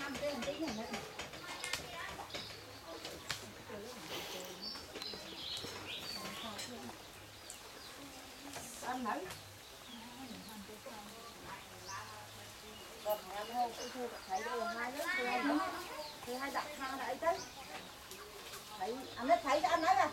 ăn nấy thấy đâu hai lớp thứ hai đặt hai đấy đấy anh ấy thấy đã ăn đấy à